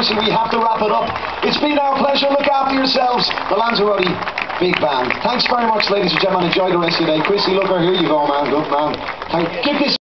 Chrissy, we have to wrap it up. It's been our pleasure. Look after yourselves. The Lanzarote Big Band. Thanks very much, ladies and gentlemen. Enjoy the rest of your day. Chrissy, looker, here you go, man. Good man. Thank, give this